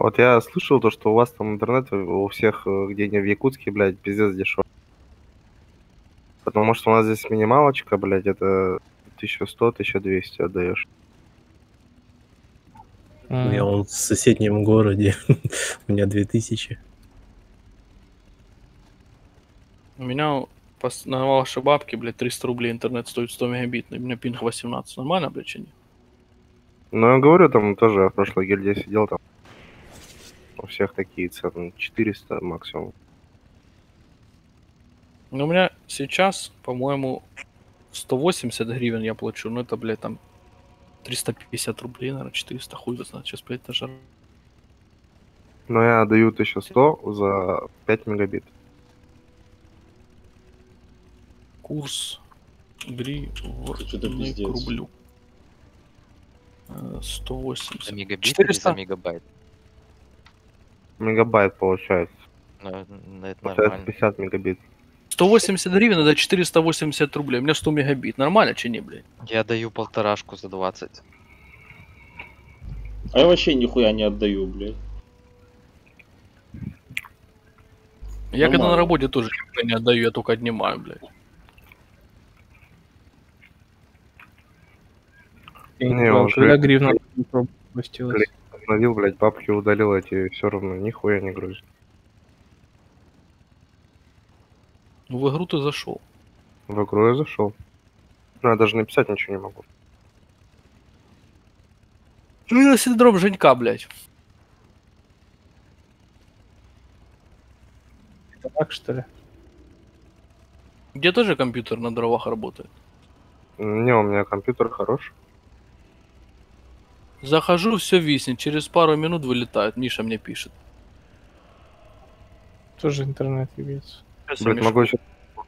Вот я слышал то, что у вас там интернет у всех, э, где не в Якутске, блядь, пиздец дешевый. Потому что у нас здесь минималочка, блядь, это 1100-1200 отдаешь. Mm. Я он в соседнем городе. У меня 2000. У меня на ваши бабки, блядь, 300 рублей интернет стоит 100 мегабит. У меня пинг 18. Нормально, блядь, чи Ну, я говорю, там тоже в прошлой гильдии сидел, там у всех такие цены. 400 максимум. Ну, у меня сейчас, по-моему, 180 гривен я плачу. Ну, это, блядь, там 350 рублей, наверное, 400, хуй его знает, сейчас, блядь, даже... Но я даю 1100 за 5 мегабит. Курс гривны к рублю. 180. За мегабит 400? или за мегабайт? Мегабайт получается. Ну, это получается нормально. 50 мегабит. 180 гривен это 480 рублей. У меня 100 мегабит. Нормально, че не, блядь? Я даю полторашку за 20. А я вообще нихуя не отдаю, блядь. Я ну, когда на работе тоже не отдаю, я только отнимаю, блядь. Не, когда гривна Обновил, блядь, бабки удалил эти, все равно нихуя не грузит. Ну, в игру ты зашел. В игру я зашел. Ну, я даже написать ничего не могу. Ну, это синдром Женька, блядь. Это так, что ли? Где тоже компьютер на дровах работает? Не, у меня компьютер хороший. Захожу, все виснет. Через пару минут вылетает. Миша мне пишет. Тоже интернет ебется. Блин, могу еще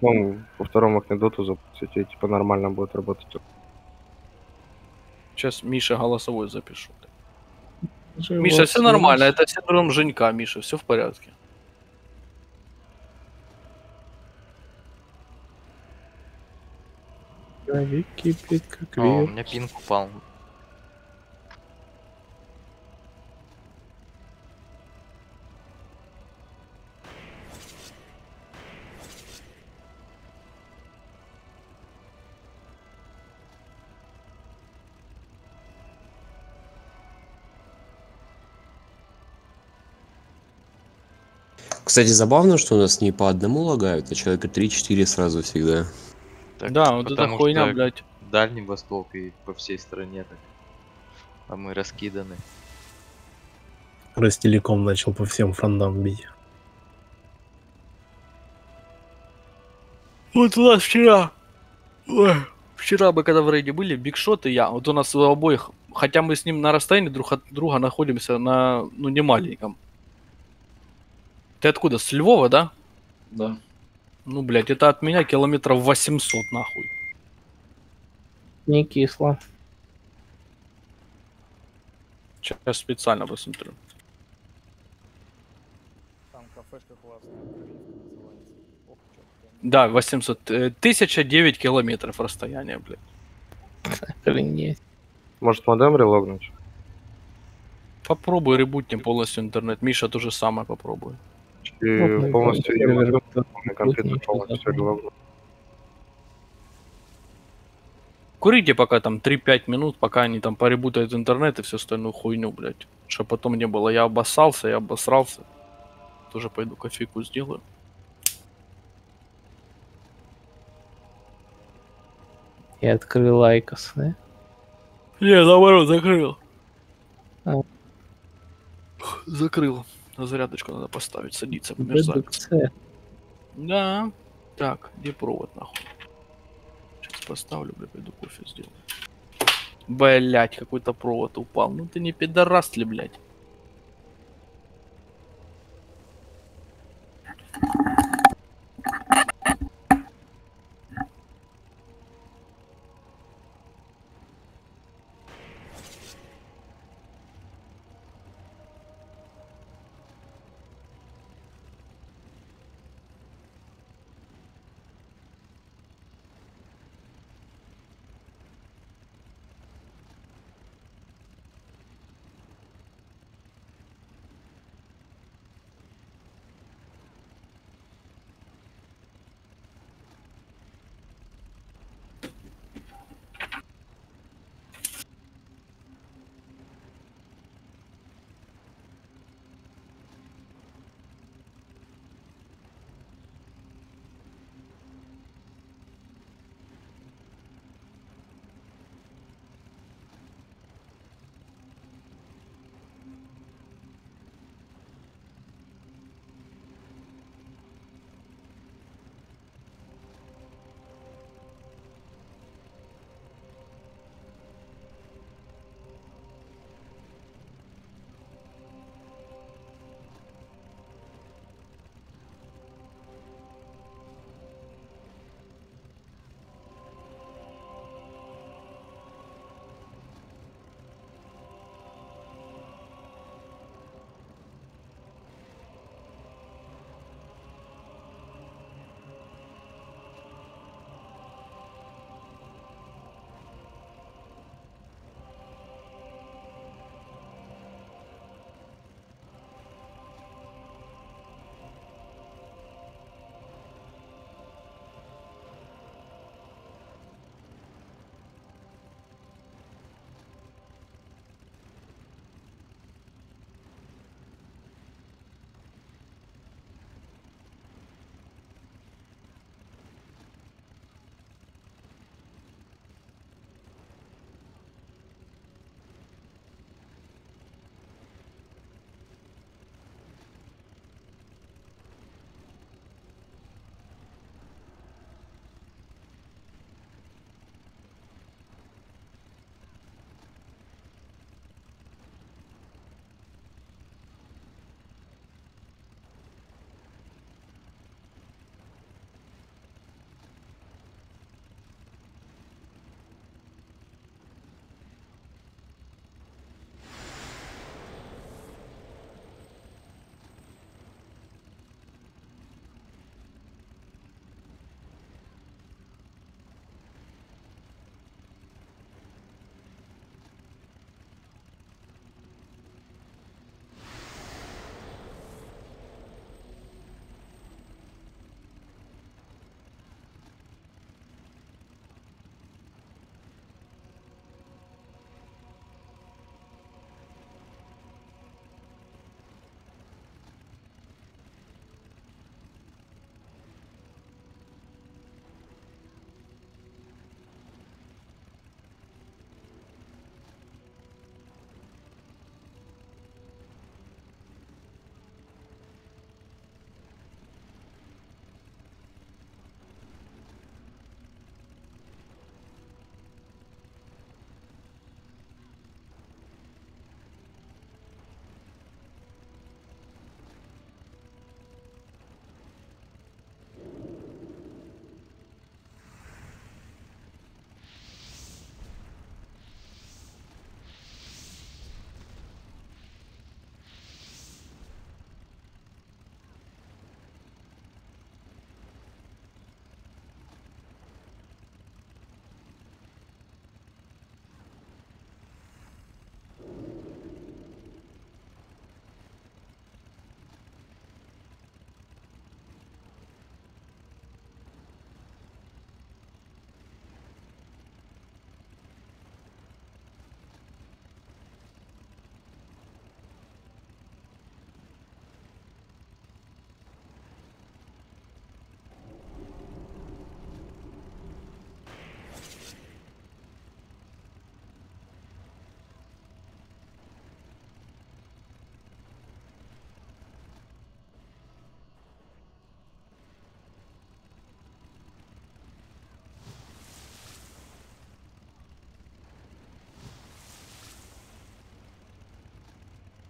ну, по второму окне доту запустить, и типа нормально будет работать. Сейчас Миша голосовой запишу. Живот Миша, все нормально, это синдром Женька, Миша, все в порядке. Кипит, как О, у меня пинг упал. Кстати, забавно, что у нас не по одному лагают, а человека 3-4 сразу всегда. Так, да, вот эта хуйня, блядь. Дальний Восток и по всей стране так. А мы раскиданы. Ростелеком начал по всем фронтам бить. Вот у нас вчера... Ой, вчера мы когда в рейде были, Бигшот и я, вот у нас у обоих, хотя мы с ним на расстоянии друг от друга находимся на, ну, не маленьком, ты откуда? С Львова, да? Да. Ну, блядь, это от меня километров 800, нахуй. Не кисло. Сейчас специально посмотрю. Там кафешка классная, называется. Ох, да, 800. 1009 километров расстояние, блядь. Охренеть. Может модем релогнуть? Попробуй ребутнем полностью интернет. Миша то же самое попробуй. И полностью я на компьютер полностью голову. Курите пока там 3-5 минут, пока они там поребутают интернет и всю остальную хуйню, блядь. Чтобы потом не было. Я обоссался, я обосрался. Тоже пойду кофейку сделаю. Я открыл лайкос, да? Не, наоборот, закрыл. А. Закрыл. На зарядочку надо поставить, садиться, померзать. Да. Так, где провод, нахуй? Сейчас поставлю, бля, пойду кофе сделаю. Блять, какой-то провод упал. Ну ты не пидорас ли, блядь?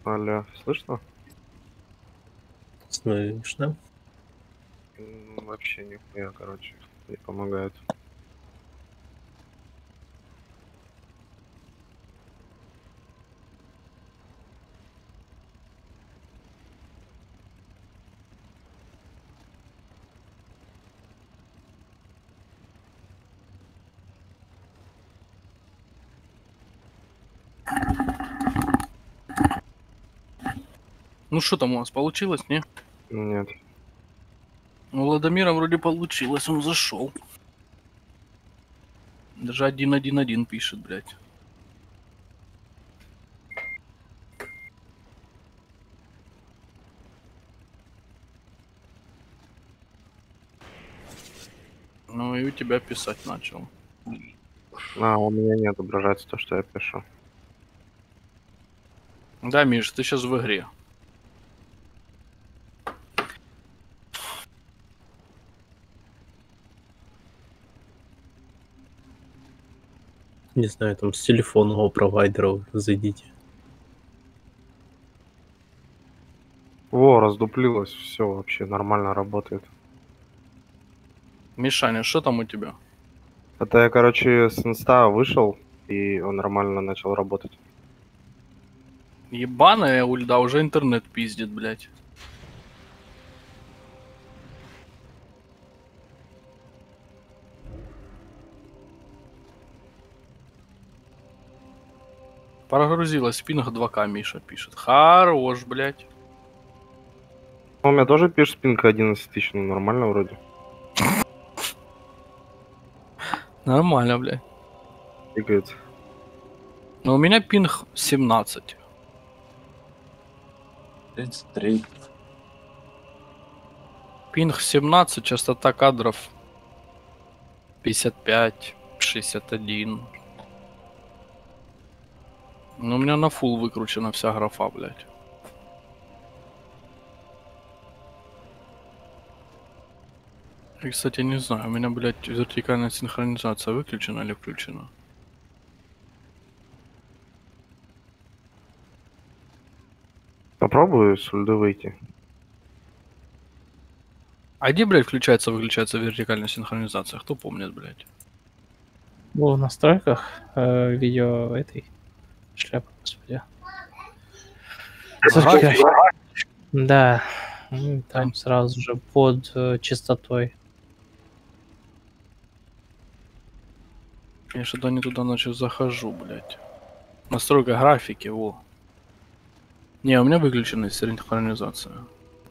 Алло, слышно? Слышно. Вообще нихуя, короче, не помогает. Ну что там у нас получилось, не? Нет. У Владимира вроде получилось, он зашел. Даже 1-1-1 пишет, блядь. Ну и у тебя писать начал. А, у меня не отображается то, что я пишу. Да, Миш, ты сейчас в игре. Не знаю, там с телефонного провайдера зайдите. Во, раздуплилось, все вообще нормально работает. Мишаня, что там у тебя? Это я, короче, с инста вышел, и он нормально начал работать. Ебаная ульда, уже интернет пиздит, блядь. Прогрузилась пинг 2К, Миша пишет. Хорош, блядь. Ну, У меня тоже пишет спинка 11 тысяч, ну нормально вроде. Нормально, блядь. Двигается. Но у меня пинг 17. 33. Пинг 17, частота кадров 55, 61. Ну, у меня на фул выкручена вся графа, блядь. И, кстати, не знаю, у меня, блядь, вертикальная синхронизация выключена или включена? Попробую с ульды выйти. А где, блядь, включается, выключается вертикальная синхронизация? Кто помнит, блядь? Было в настройках э, видео этой шляпы, господи. График? Да, там сразу же под э, частотой. Я что-то не туда ночью захожу, блядь. Настройка графики, во. Не, у меня выключена синхронизация.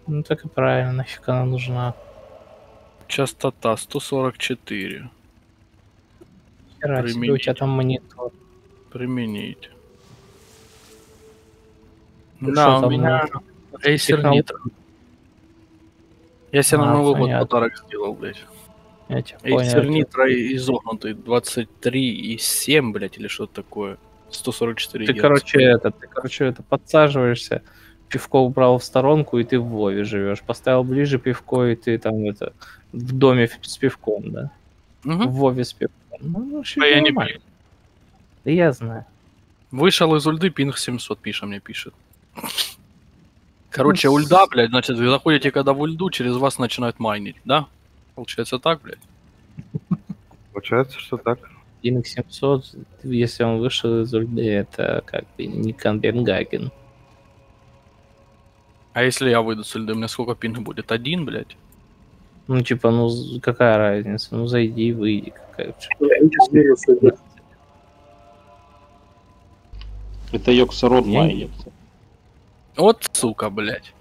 Ну так и правильно, нафиг она нужна. Частота 144. Хера себе, у Применить. тебя там монитор. Применить. Ты да, у меня Acer технол- Nitro. Я себе на А, Новый год подарок сделал, блядь. Acer понял. Nitro изогнутый 23,7, блядь, или что-то такое. 144 Ты, короче, это, ты, короче, это подсаживаешься, пивко убрал в сторонку, и ты в Вове живешь. Поставил ближе пивко, и ты там это в доме с пивком, да? Мгм. В Вове с пивком. Ну, вообще А я не нормально. Да я знаю. Вышел из ульды, пинг 700, пиша мне пишет. Короче, ульда, блядь, значит, вы заходите когда в ульду, через вас начинают майнить, да? Получается так, блядь? Получается, что так. Пинг 700, если он вышел из ульды, это как бы не Копенгаген. А если я выйду с ульды, у меня сколько пинг будет? Один, блядь? Ну, типа, ну, какая разница? Ну, зайди и выйди. Какая... Это Йоксарод Я- майнит. Вот сука, блядь.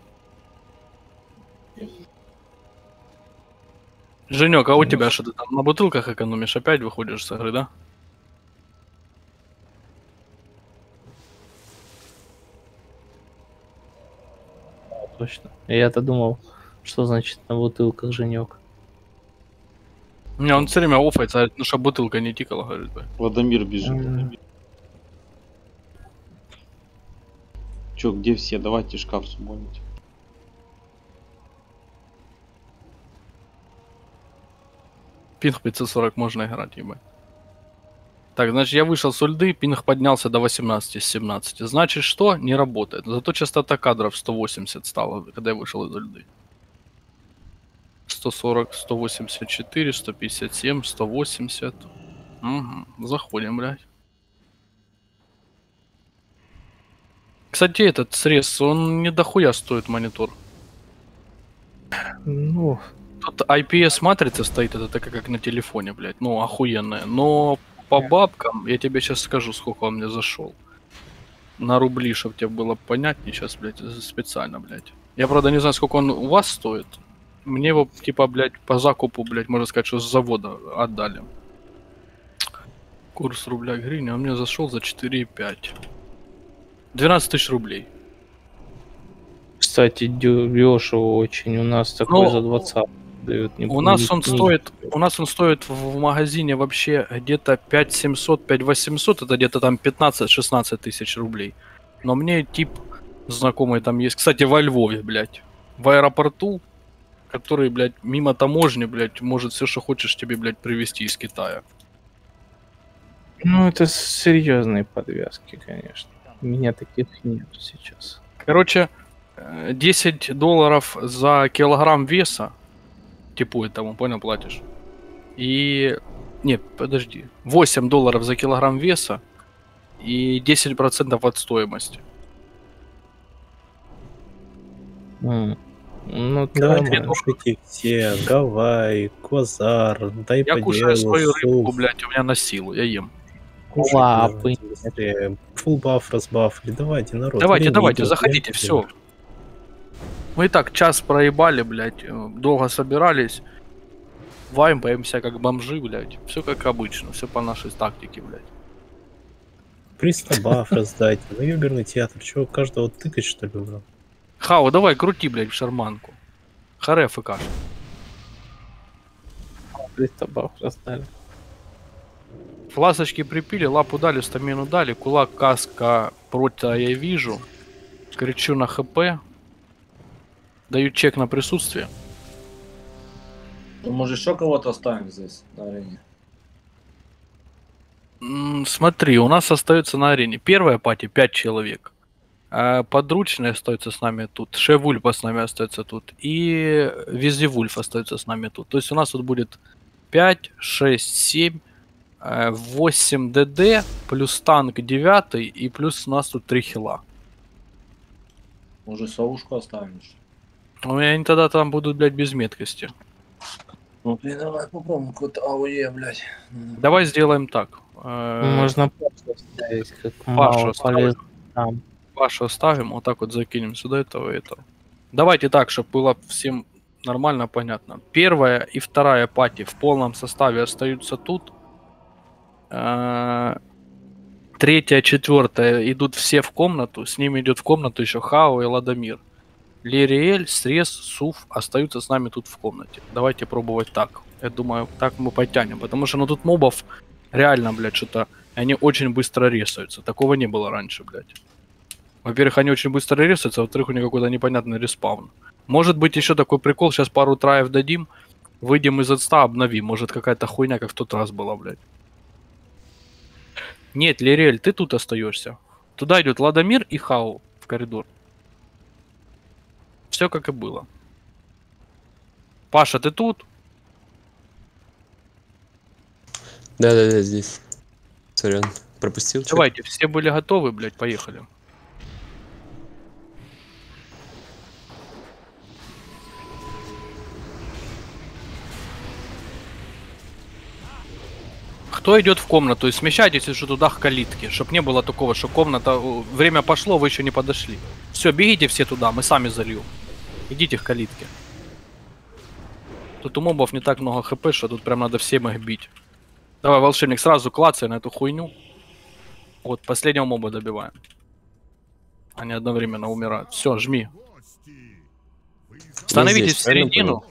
Женек, а у тебя что ты там на бутылках экономишь? Опять выходишь с игры, да? Точно. Я-то думал, что значит на бутылках Женек. Не, он все время офается, говорит, ну что бутылка не тикала, говорит. Владимир бежит. М. Чё, где все? Давайте шкаф сумонить. Пинг 540 можно играть, ебать. Так, значит, я вышел с ульды, пинг поднялся до 18 из 17. Значит, что? Не работает. Зато частота кадров 180 стала, когда я вышел из ульды. 140, 184, 157, 180. Угу, заходим, блядь. Кстати, этот срез, он не дохуя стоит монитор. Ну, Тут IPS матрица стоит, это такая как на телефоне, блядь. Ну, охуенная. Но по бабкам, я тебе сейчас скажу, сколько он мне зашел. На рубли, чтобы тебе было понятнее, сейчас, блядь, специально, блядь. Я, правда, не знаю, сколько он у вас стоит. Мне его, типа, блядь, по закупу, блядь, можно сказать, что с завода отдали. Курс рубля к гривне, он мне зашел за 4,5. 12 тысяч рублей. кстати, дешево очень. У нас такой Ну, за 20 дают. не- У нас не- он не- стоит, у нас он стоит в в магазине вообще где-то 5700, 5800, это где-то там 15-16 тысяч рублей. Но мне тип знакомый там есть, кстати, во Львове, блядь, в аэропорту, который, блядь, мимо таможни, блядь, может все, что хочешь тебе, блядь, привезти из Китая. Ну, это серьезные подвязки, конечно. У меня таких нет сейчас. Короче, э, 10 долларов за килограмм веса, типу этому, понял, платишь. И... Нет, подожди. 8 долларов за килограмм веса и 10% от стоимости. М. Ну, Давайте нормально. кушайте все. Гавай, Квазар, дай Я по кушаю делу, свою рыбу, блядь, у меня на силу, я ем. Лапы. Фулл баф, разбафли. Давайте, народ. Давайте, время давайте, идет, заходите, время все. Мы и так час проебали, блядь, э, долго собирались. Ваймпаемся как бомжи, блядь. Все как обычно, все по нашей тактике, блядь. Приста баф раздайте. Ну, ёберный театр. Чего, каждого тыкать, что ли, брат? Хау, давай, крути, блядь, в шарманку. Харе ФК. Пристабав раздали. Фласочки припили, лапу дали, стамину дали, кулак, каска, протя я вижу. Кричу на ХП. Даю чек на присутствие. Ну, может, еще кого-то оставим здесь, на арене? Смотри, у нас остается на арене первая пати 5 человек. А подручный остается с нами тут. Шевульпа с нами остается тут. И Вездевульф остается с нами тут. То есть у нас тут будет 5, 6, 7, 8 ДД, плюс танк 9 и плюс у нас тут 3 хила. Может, совушку ли? Ну и они тогда там будут, блядь, без меткости. Ну, блин, давай попробуем какой-то АОЕ, блядь. Давай сделаем так. Э, Можно Пашу ставить, как Пашу там. Оставим, вот так вот закинем сюда этого и этого. Давайте так, чтобы было всем нормально понятно. Первая и вторая пати в полном составе остаются тут. Э, Третья, четвертая идут все в комнату. С ними идет в комнату еще Хао и Ладомир. Лириэль, Срез, Суф остаются с нами тут в комнате. Давайте пробовать так. Я думаю, так мы потянем. Потому что ну тут мобов реально, блядь, что-то... Они очень быстро ресаются. Такого не было раньше, блядь. Во-первых, они очень быстро рисуются, а во-вторых, у них какой-то непонятный респаун. Может быть, еще такой прикол, сейчас пару траев дадим, выйдем из отста, обновим. Может, какая-то хуйня, как в тот раз была, блядь. Нет, Лирель, ты тут остаешься. Туда идет Ладомир и Хау в коридор. Все как и было. Паша, ты тут? Да-да-да, здесь. Сорян, пропустил. Давайте, все были готовы, блядь, поехали. Кто идет в комнату и смещайтесь уже туда к калитке, чтобы не было такого, что комната, время пошло, вы еще не подошли. Все, бегите все туда, мы сами зальем. Идите к калитке. Тут у мобов не так много хп, что тут прям надо всем их бить. Давай, волшебник, сразу клацай на эту хуйню. Вот, последнего моба добиваем. Они одновременно умирают. Все, жми. Становитесь в середину.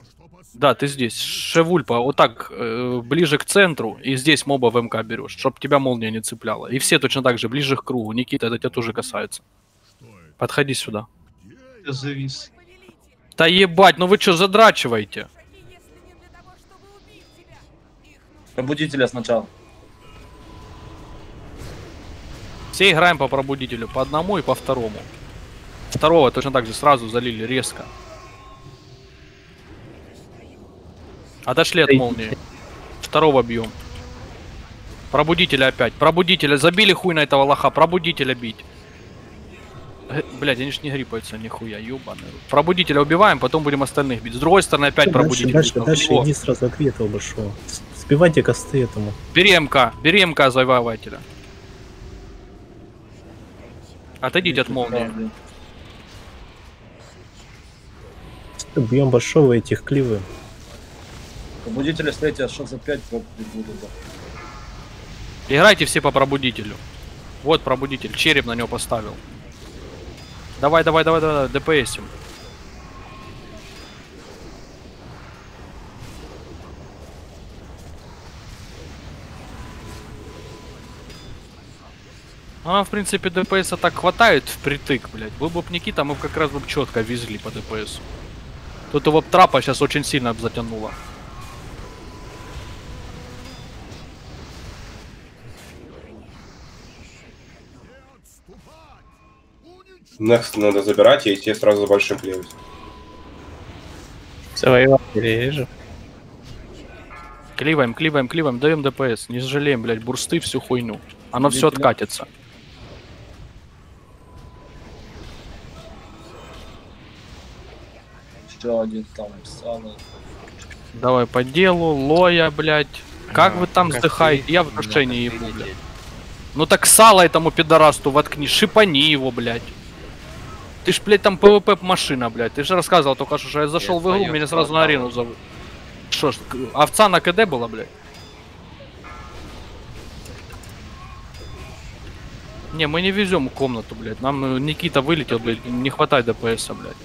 Да, ты здесь. Шевульпа, вот так, э, ближе к центру, и здесь моба в МК берешь, чтобы тебя молния не цепляла. И все точно так же, ближе к кругу. Никита, это тебя тоже касается. Подходи сюда. Я завис. Да ебать, ну вы что задрачиваете? Пробудителя сначала. Все играем по пробудителю, по одному и по второму. Второго точно так же сразу залили резко. Отошли от молнии. Второго бьем. Пробудителя опять. Пробудителя. Забили хуй на этого лоха. Пробудителя бить. Блять, они ж не грипаются нихуя, ёбаный. Пробудителя убиваем, потом будем остальных бить. С другой стороны опять Дальше, пробудитель. дальше, бить. дальше Во. иди сразу к этого большого. Сбивайте косты этому. Бери МК, бери МК завоевателя. Отойдите от молнии. Бьем большого этих кливы. Побудители встретят шанса 5 будут. да. Играйте все по пробудителю. Вот пробудитель, череп на него поставил. Давай, давай, давай, давай, ДПСим. Ну, нам, в принципе, ДПС так хватает впритык, блядь. Был бы Никита, мы бы как раз бы четко везли по ДПС. Тут его трапа сейчас очень сильно затянуло. Next надо забирать и идти сразу за большим плевать. Завоеватели же. Кливаем, кливаем, кливаем, даем ДПС. Не жалеем, блядь, бурсты, всю хуйню. Оно все откатится. Еще один там сало. Давай по делу, лоя, блядь. Как вы там вздыхаете? Я в косты ебу, блядь. Ну так сало этому пидорасту воткни, шипани его, блядь. Ты ж, блядь, там ПВП машина, блядь. Ты же рассказывал только что, что я зашел Я в игру, меня сразу на арену зовут. Что ж, овца на КД была, блядь? Не, мы не везем комнату, блядь. Нам э, Никита вылетел, блядь, не хватает ДПС, блядь.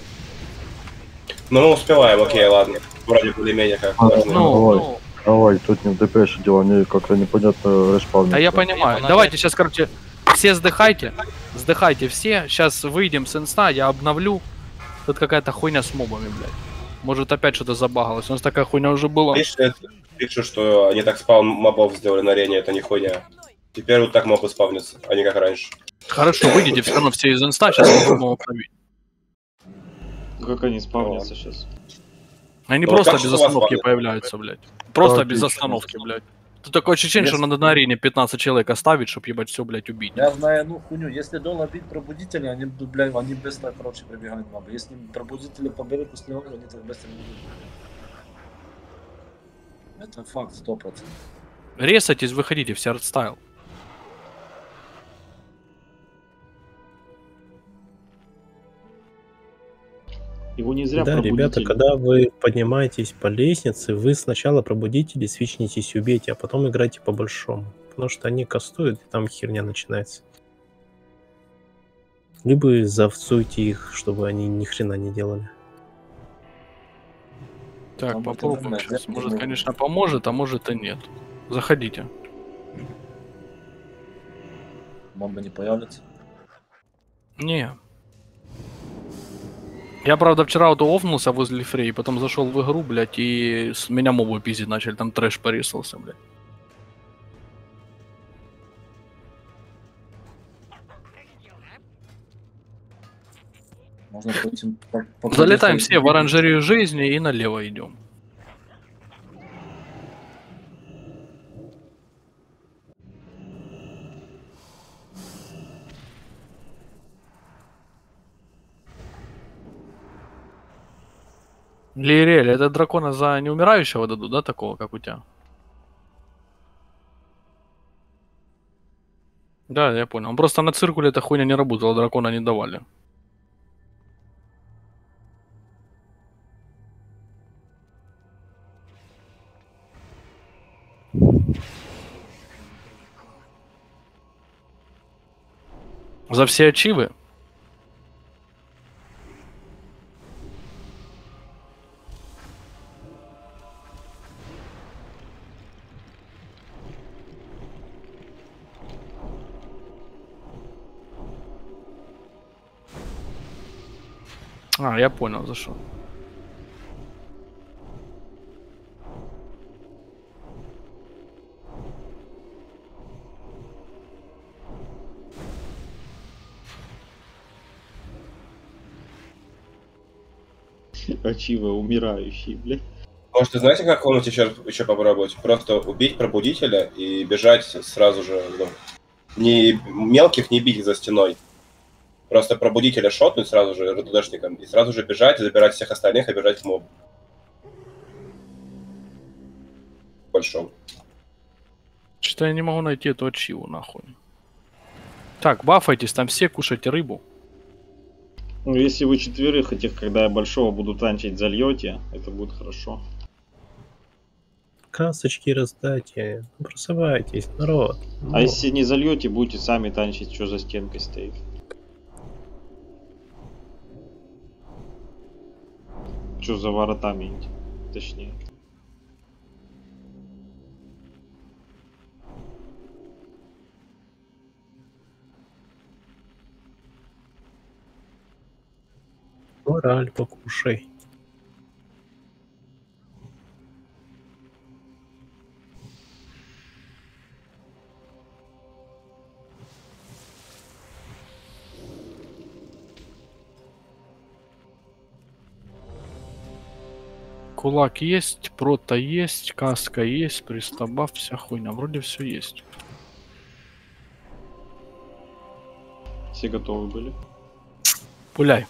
Но мы успеваем, окей, ладно. Вроде более-менее как должны. Ну, ну, Давай, тут не в ДПС дело, они как-то непонятно респавнятся. Да я понимаю. Давайте сейчас, короче, все сдыхайте. Сдыхайте все. Сейчас выйдем с инста, я обновлю. Тут какая-то хуйня с мобами, блядь. Может опять что-то забагалось. У нас такая хуйня уже была. Пишут, что они так спаун мобов сделали на арене, это не хуйня. Теперь вот так мобы спавнятся, а не как раньше. Хорошо, выйдите все равно все из инста, сейчас попробуем обновить. Как они спавнятся сейчас? Они Ну, просто без остановки появляются, блядь. Просто без остановки, блядь. Тут такое ощущение, что надо на арене 15 человек оставить, чтобы ебать все, блядь, убить. Я знаю одну хуйню. Если долго бить пробудителей, они, блядь, они быстро, короче, пробегают мобы. Если пробудители поберут после него, они так быстро не будут. Это факт, сто процентов. Ресайтесь, выходите, все артстайл. Его не зря Да, ребята, когда вы поднимаетесь по лестнице, вы сначала пробудители свичнитесь и убейте, а потом играйте по большому. Потому что они кастуют, и там херня начинается. Либо завцуйте их, чтобы они ни хрена не делали. Так, Там попробуем сейчас. Может, да. конечно, поможет, а может и нет. Заходите. Мобы не появятся. Не. Я, правда, вчера вот офнулся возле Фрей, потом зашел в игру, блядь, и с меня мобы пиздить начали, там трэш порисался, блядь. Можно Залетаем все в оранжерею жизни и налево идем. Лириэль, это дракона за неумирающего дадут, да, такого, как у тебя? Да, я понял. Просто на циркуле эта хуйня не работала, дракона не давали. За все ачивы? я понял, зашел. Ачива умирающий, блядь. Может, ты знаете, как он еще, еще попробовать? Просто убить пробудителя и бежать сразу же в. Не мелких не бить за стеной, Просто пробудителя шотнуть сразу же РТДшником и сразу же бежать, забирать всех остальных и бежать к мобу. Большом. Что-то я не могу найти эту ачиву, нахуй. Так, бафайтесь, там все кушайте рыбу. Ну, если вы четверых этих, когда я большого буду танчить, зальете, это будет хорошо. Касочки раздайте. Ну, просыпайтесь, народ. А Ну, если не зальете, будете сами танчить, что за стенкой стоит. Что за воротами, точнее. Мораль покушай. Кулак есть, прота есть, каска есть, пристабав, вся хуйня. Вроде все есть. Все готовы были? Пуляй.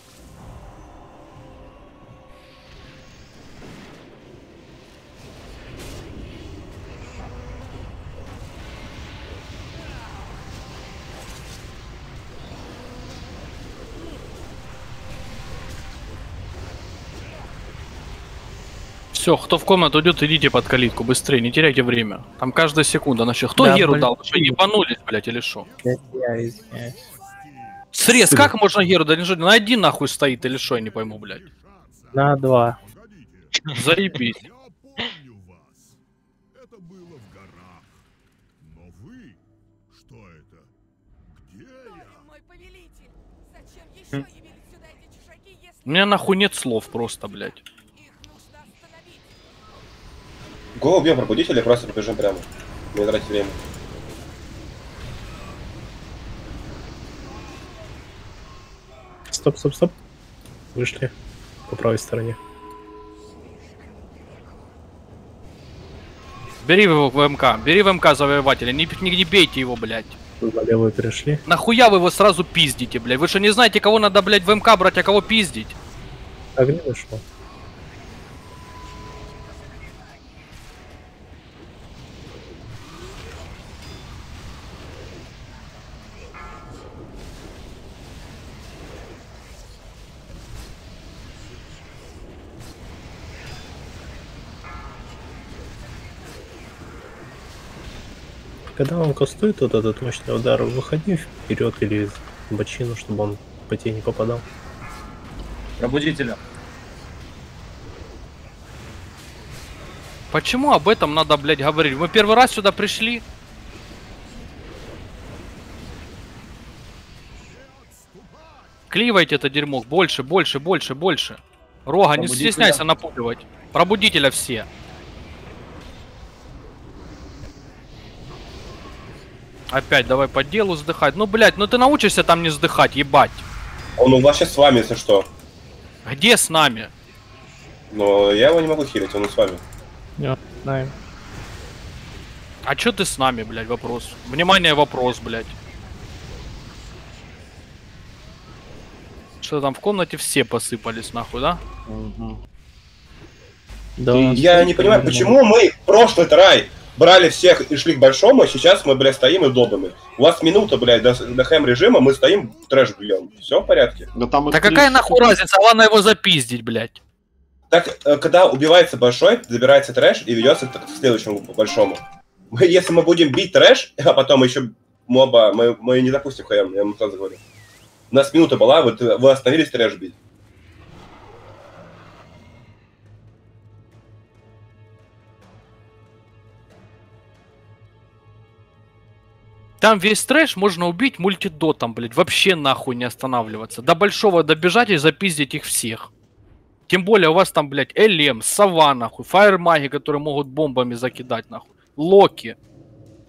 Все, кто в комнату идет, идите под калитку, быстрее, не теряйте время. Там каждая секунда начал. Кто Да, Геру блин. дал? Вы что, ебанулись, блядь, или что? Я извиняюсь. Срез, как можно Геру дать? На один нахуй стоит или что, я не пойму, блядь. На два. Заебись. У меня нахуй нет слов просто, блядь. Го убьем пробудителя и просто побежим прямо. Не тратить время. Стоп, стоп, стоп. Вышли по правой стороне. Бери его в МК, бери в МК завоевателя, не, не, не бейте его, блядь. На левую перешли. Нахуя вы его сразу пиздите, блядь? Вы что не знаете, кого надо, блядь, в МК брать, а кого пиздить? Огни вышло. Когда он кастует вот этот мощный удар, выходи вперед или в бочину, чтобы он по тебе не попадал. Пробудителя. Почему об этом надо, блядь, говорить? Мы первый раз сюда пришли. Кливайте это дерьмо. Больше, больше, больше, больше. Рога, не стесняйся напугивать. Пробудителя все. Опять давай по делу сдыхать. Ну, блядь, ну ты научишься там не сдыхать, ебать. Он у вас сейчас с вами, если что. Где с нами? Но я его не могу хилить, он с вами. Знаем. А чё ты с нами, блядь, вопрос? Внимание, вопрос, блядь. Что там в комнате все посыпались, нахуй, да? Да, И я не понимаю, почему мы в прошлый трай брали всех и шли к большому, а сейчас мы, блядь, стоим и долбим их. У вас минута, блядь, до, до хэм режима, мы стоим, трэш бьем. Все в порядке? Да там Да какая нахуй разница? Ладно его запиздить, блядь. Так, э, когда убивается большой, забирается трэш и ведется к следующему большому. Мы, если мы будем бить трэш, а потом еще моба, мы, мы не запустим хэм, я вам сразу говорю. У нас минута была, вот э, вы остановились трэш бить. Там весь трэш можно убить мультидотом, блядь. Вообще нахуй не останавливаться. До большого добежать и запиздить их всех. Тем более у вас там, блядь, Элем, Сова, нахуй, фаермаги, которые могут бомбами закидать, нахуй. Локи.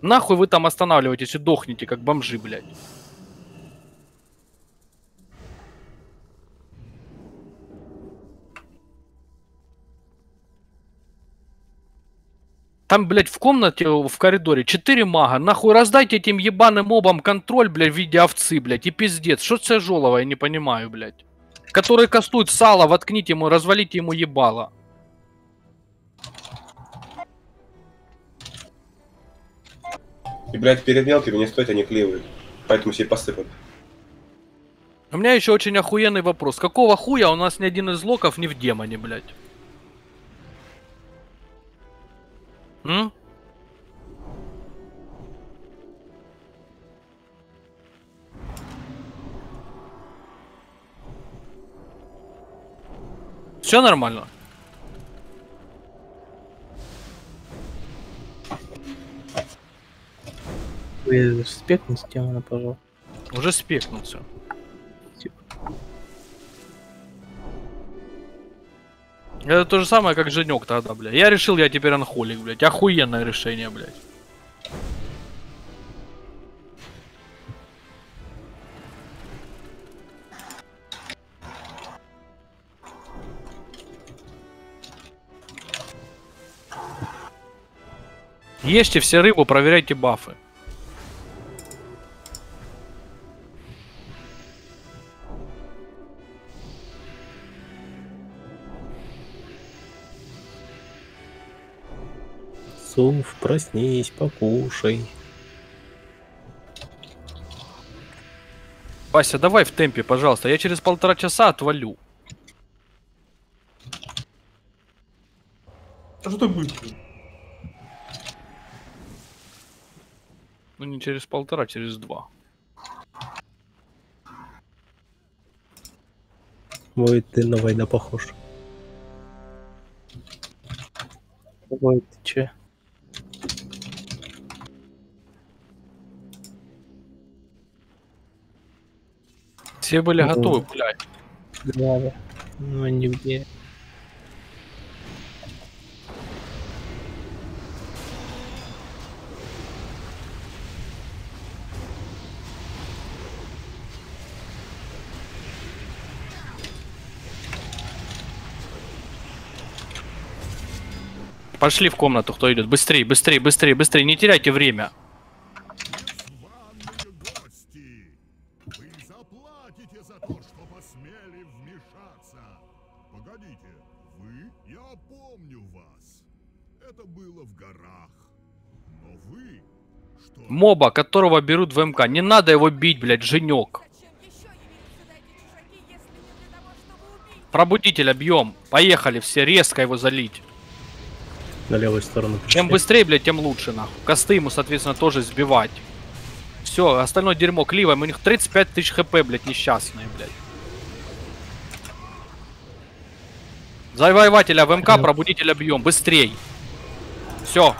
Нахуй вы там останавливаетесь и дохнете, как бомжи, блядь. Там, блядь, в комнате, в коридоре 4 мага. Нахуй раздайте этим ебаным мобам контроль, блядь, в виде овцы, блядь, и пиздец. Что это тяжелого, я не понимаю, блядь. Который кастует сало, воткните ему, развалите ему ебало. И, блядь, перед мелкими не стоит, они клеивают. Поэтому все посыпают. У меня еще очень охуенный вопрос. Какого хуя у нас ни один из локов не в демоне, блядь? М? Все нормально? Вы спекните демона, пожалуйста. Уже спекнул все. Это то же самое, как Женек тогда, блядь. Я решил, я теперь анхолик, блядь. Охуенное решение, блядь. Ешьте все рыбу, проверяйте бафы. Суф, проснись, покушай. Вася, давай в темпе, пожалуйста. Я через полтора часа отвалю. А что ты быстро? Ну не через полтора, через два. Ой, ты на война похож. Ой, ты че? Все были Ну. готовы, блядь. Да, ну нигде. Пошли в комнату, кто идет. Быстрее, быстрее, быстрее, быстрее. Не теряйте время. Моба, которого берут в МК. Не надо его бить, блядь, женек. Пробудитель объем. Поехали все, резко его залить. На левую сторону. Чем быстрее, блядь, тем лучше, нахуй. Косты ему, соответственно, тоже сбивать. Все, остальное дерьмо кливаем. У них 35 тысяч хп, блядь, несчастные, блядь. Завоевателя в МК, пробудитель объем. Быстрей. Все.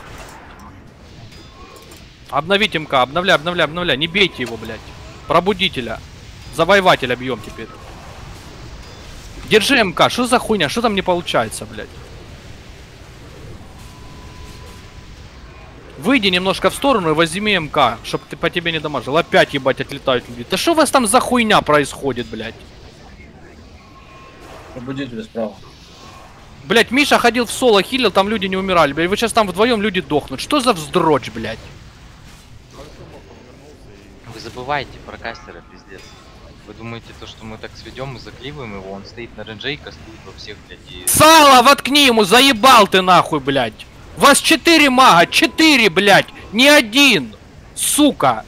Обновить МК, обновляй, обновляй, обновляй. Не бейте его, блядь. Пробудителя. Завоеватель объем теперь. Держи МК, что за хуйня? Что там не получается, блядь? Выйди немножко в сторону и возьми МК, чтоб ты по тебе не дамажил. Опять, ебать, отлетают люди. Да что у вас там за хуйня происходит, блядь? Пробудитель справа. Блять, Миша ходил в соло, хилил, там люди не умирали, блядь. Вы сейчас там вдвоем люди дохнут. Что за вздрочь, блядь? Вы забываете про кастера, пиздец. Вы думаете, то, что мы так сведем и закливаем его, он стоит на ренже и кастует во всех, блядь, и... Сало, воткни ему, заебал ты нахуй, блядь. Вас четыре мага, четыре, блядь, не один, сука.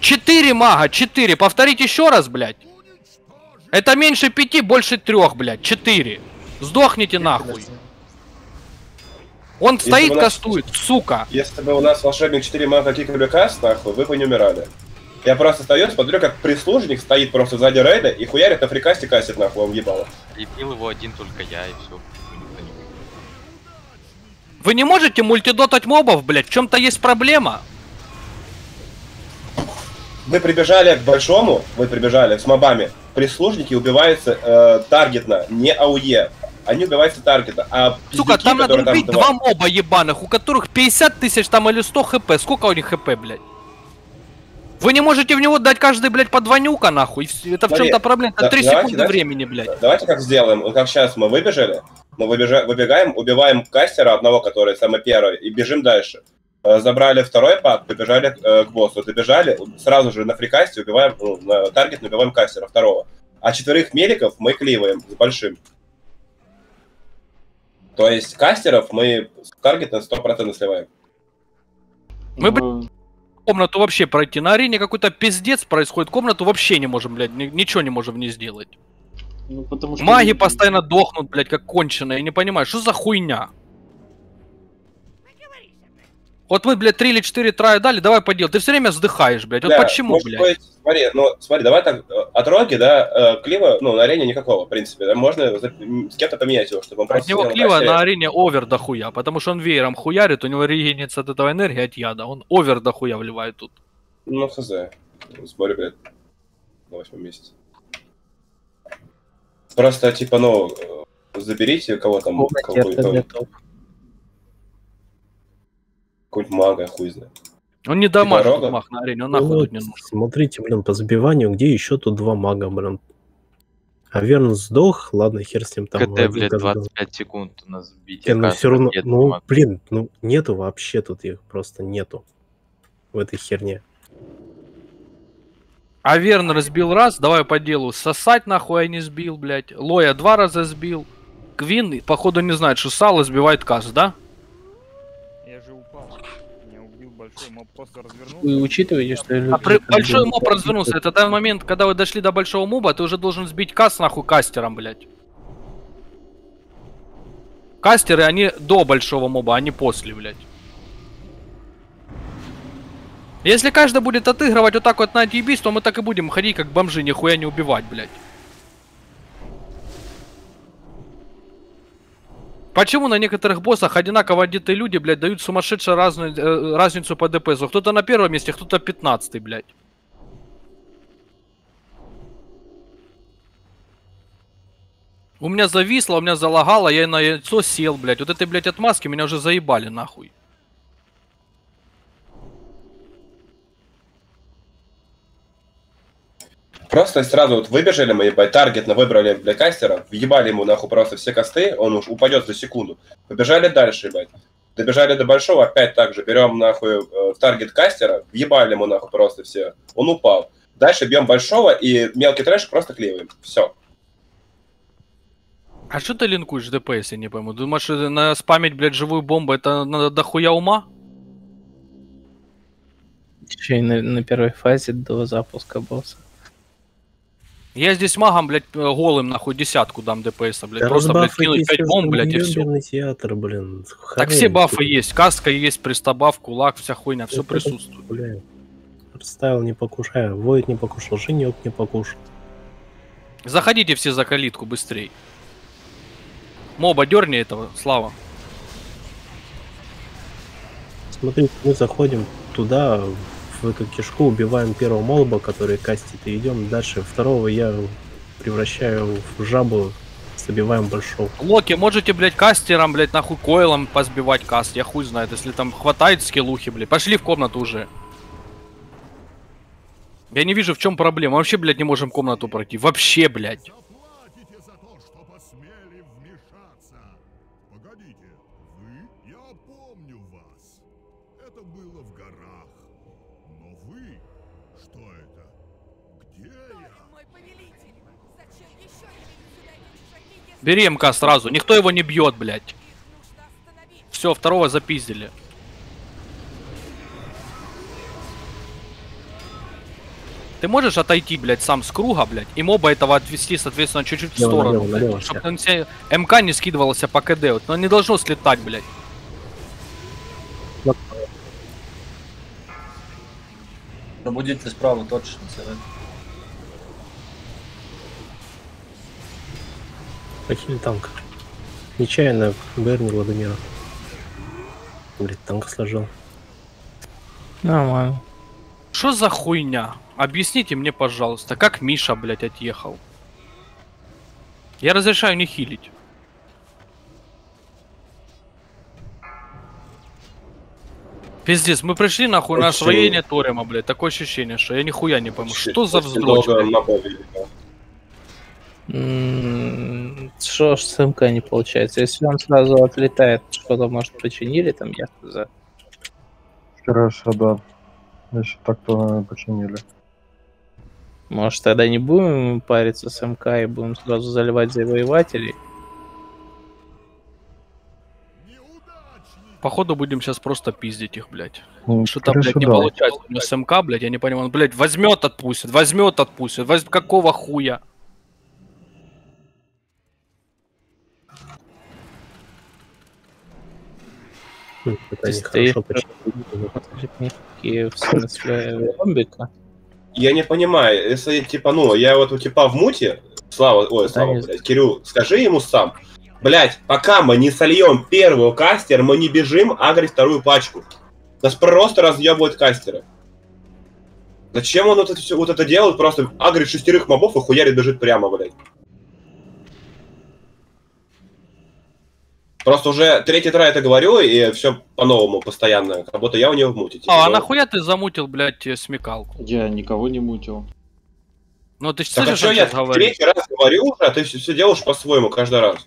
Четыре мага, четыре. Повторить еще раз, блядь. Это меньше пяти, больше трех, блядь. Четыре. Сдохните нахуй. Он Если стоит, нас- кастует, сука. Если бы у нас волшебник 4 мага кикали каст, нахуй, вы бы не умирали. Я просто стою, смотрю, как прислужник стоит просто сзади рейда и хуярит на фрикасте кастит, нахуй, он ебало. Лепил его один только я, и все. Вы не можете мультидотать мобов, блядь? В чем-то есть проблема. Вы прибежали к большому, вы прибежали с мобами. Прислужники убиваются э, таргетно, не АУЕ. Они убиваются таргетно. А Сука, пиздюки, там надо убить там два моба ебаных, у которых 50 тысяч там или 100 хп. Сколько у них хп, блядь? Вы не можете в него дать каждый, блядь, по два нюка, нахуй. Это в Смотри, чем-то проблема. Это да- 3 давайте, секунды давайте. времени, блядь. Давайте как сделаем, вот как сейчас мы выбежали, мы выбежа- выбегаем, убиваем кастера одного, который самый первый, и бежим дальше. Э, Забрали второй пак, побежали э, к боссу. Добежали, сразу же на фрикасте убиваем, ну, на таргет убиваем кастера второго. А четверых меликов мы кливаем с большим. То есть кастеров мы таргет на 100% сливаем. Мы, блядь, комнату вообще пройти. На арене какой-то пиздец происходит. Комнату вообще не можем, блядь, ни- ничего не можем не сделать. Ну, потому что... Маги постоянно дохнут, блядь, как конченые. Я не понимаю, что за хуйня? Вот мы, блядь, 3 или 4 трая дали, давай по делу. Ты все время вздыхаешь, блядь. Вот Бля, почему, может блядь? быть, смотри, ну, смотри, давай так, от роги, да, э, клива, ну, на арене никакого, в принципе, да, можно с кем-то поменять его, чтобы он От просто... него сидел клива на арене овер дохуя, потому что он веером хуярит, у него регенится от этого энергии от яда. Он овер дохуя вливает тут. Ну, хз. Смотрю, блядь, на восьмом месяце. Просто, типа, ну, заберите кого там, готов. Какой-нибудь мага, хуй знает. Он не дамажит Дорога? тут мах на арене, он Ну нахуй вот, не нужен. смотрите, блин, по забиванию, где еще тут два мага, блин. А Верн сдох, ладно, хер с ним там. КТ, был. 25 секунд у нас Не, бития. ну все равно, ну, блин, ну нету вообще тут их, просто нету в этой херне. А Верн разбил раз, давай по делу. Сосать нахуй я не сбил, блядь. Лоя два раза сбил. Квин, походу, не знает, что Сало сбивает касс, да? Я же упал. Меня убил большой моб, просто развернулся. Вы учитываете, что А при- большой моб развернулся. Это тот момент, когда вы дошли до большого моба, ты уже должен сбить касс нахуй кастером, блядь. Кастеры, они до большого моба, а не после, блядь. Если каждый будет отыгрывать вот так вот на отъебись, то мы так и будем ходить как бомжи, нихуя не убивать, блядь. Почему на некоторых боссах одинаково одетые люди, блядь, дают сумасшедшую разную, э, разницу по ДПСу? Кто-то на первом месте, кто-то 15 блядь. У меня зависло, у меня залагало, я на яйцо сел, блядь. Вот этой, блядь, отмазки меня уже заебали, нахуй. Просто сразу вот выбежали мы, ебать, таргетно выбрали, бля, кастера, въебали ему, нахуй, просто все косты, он уж упадет за секунду. Побежали дальше, ебать. Добежали до большого, опять так же, берем, нахуй, э, в таргет кастера, въебали ему, нахуй, просто все. Он упал. Дальше бьем большого и мелкий трэш просто клеиваем. Все. А что ты линкуешь ДПС, я не пойму? Думаешь, на спамить, блядь, живую бомбу, это надо дохуя ума? Еще и на, на первой фазе до запуска босса. Я здесь магом, блядь, э, голым, нахуй, десятку дам ДПС, блядь. Да Просто, блядь, кинуть 5 всё, бомб, блядь, и все. театр, блин. Так все бафы есть. Каска есть, пристабав, кулак, вся хуйня, все присутствует. Бля. Представил не покушая, Воид не покушал, Женек не покушал. Заходите все за калитку быстрей. Моба, дерни этого, Слава. Смотри, мы заходим туда, в эту кишку, убиваем первого молба, который кастит, и идем дальше. Второго я превращаю в жабу, забиваем большого. Локи, можете, блядь, кастером, блядь, нахуй койлом позбивать каст. Я хуй знает, если там хватает скиллухи, блядь. Пошли в комнату уже. Я не вижу, в чем проблема. Вообще, блядь, не можем комнату пройти. Вообще, блядь. Бери МК сразу. Никто его не бьет, блядь. Все, второго запиздили. Ты можешь отойти, блядь, сам с круга, блядь, и моба этого отвести, соответственно, чуть-чуть в сторону, налево, чтобы он себе МК не скидывался по КД, вот, но не должно слетать, блядь. Пробудитель справа точно, Сарай. Похили танк. Нечаянно Берни Владимира. Блин, танк сложил. Нормально. Что за хуйня? Объясните мне, пожалуйста, как Миша, блядь, отъехал? Я разрешаю не хилить. Пиздец, мы пришли нахуй на освоение Торима, блядь. Такое ощущение, что я нихуя не пойму. Что за Очень Что ж с МК не получается? Если он сразу отлетает, что-то, может, починили там, я хз. Вчера да. Если так-то починили. Может, тогда не будем париться с МК и будем сразу заливать завоевателей? Походу будем сейчас просто пиздить их, блядь. Ну, Что-то, скорее блядь, не да. получается. У нас МК, блядь, я не понимаю. Он, блядь, возьмет, отпустит, возьмет, отпустит. Воз- Какого хуя? Хм, Это хорошо в смысле? Я не понимаю, если типа, ну, я вот у типа в муте, Слава, ой, Слава, блядь, Кирилл, скажи ему сам, блядь, пока мы не сольем первую кастер, мы не бежим агрить вторую пачку. Нас просто разъебывают кастеры. Зачем он вот это, всё- вот это делает? Просто агрит шестерых мобов и хуярит бежит прямо, блядь. Просто уже третий трай это говорю, и все по-новому постоянно, как будто я у него в муте. типа, А, а ну. нахуя ты замутил, блядь, э, смекалку? Я никого не мутил. Ну ты Так а слышишь, что он я сейчас говорит? третий раз говорю уже, а ты все делаешь по-своему каждый раз.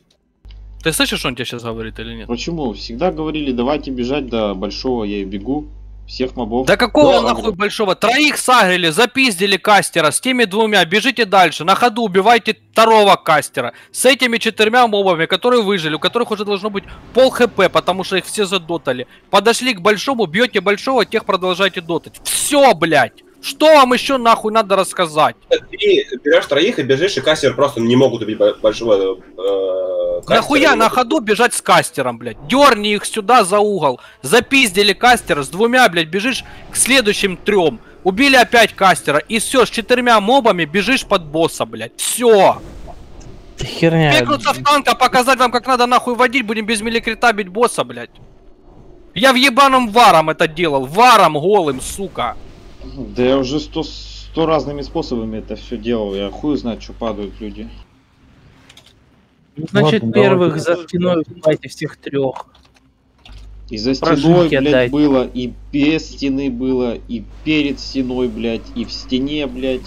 Ты слышишь, что он тебе сейчас говорит или нет? Почему? Всегда говорили, давайте бежать до большого, я и бегу. Всех мобов. Да какого Да, нахуй большого? Троих сагрили, запиздили кастера, с теми двумя, бежите дальше, на ходу убивайте второго кастера, с этими четырьмя мобами, которые выжили, у которых уже должно быть пол хп, потому что их все задотали. Подошли к большому, бьете большого, тех продолжайте дотать. Все, блядь! Что вам еще нахуй надо рассказать? Ты берешь троих и бежишь, и кастер просто не могут убить бо- большого э, кастера. Нахуя на могут. ходу бежать с кастером, блядь? Дерни их сюда за угол. Запиздили кастера с двумя, блядь, бежишь к следующим трем. Убили опять кастера. И все, с четырьмя мобами бежишь под босса, блядь. Все. Херня. Пекнуться в танка, показать вам, как надо нахуй водить, будем без миликрита бить босса, блядь. Я в ебаном варом это делал. Варом голым, сука. Да я уже сто, сто разными способами это все делал. Я хуй знает, что падают люди. Ну, Значит, Ладно, первых давайте. за стеной убивайте всех трех. И за стеной, блядь, отдайте. было, и без стены было, и перед стеной, блядь, и в стене, блядь.